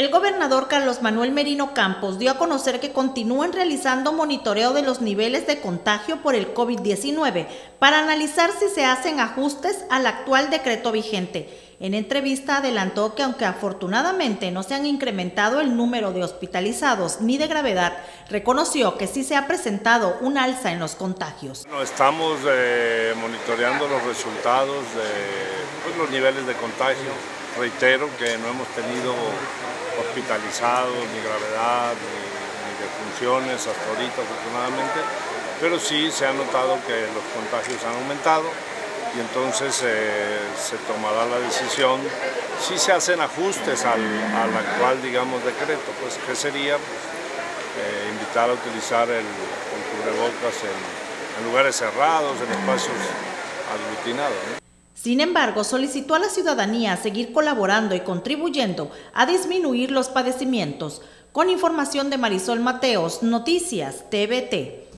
El gobernador Carlos Manuel Merino Campos dio a conocer que continúan realizando monitoreo de los niveles de contagio por el COVID-19 para analizar si se hacen ajustes al actual decreto vigente. En entrevista adelantó que aunque afortunadamente no se han incrementado el número de hospitalizados ni de gravedad, reconoció que sí se ha presentado un alza en los contagios. estamos eh, monitoreando los resultados de pues, los niveles de contagio. Reitero que no hemos tenido hospitalizados, ni gravedad, ni, de funciones hasta ahorita afortunadamente, pero sí se ha notado que los contagios han aumentado y entonces eh, se tomará la decisión si se hacen ajustes al, actual, digamos, decreto, pues que sería pues, eh, invitar a utilizar el, cubrebocas en, lugares cerrados, en espacios aglutinados. Sin embargo, solicitó a la ciudadanía seguir colaborando y contribuyendo a disminuir los padecimientos. Con información de Marisol Mateos, Noticias TVT.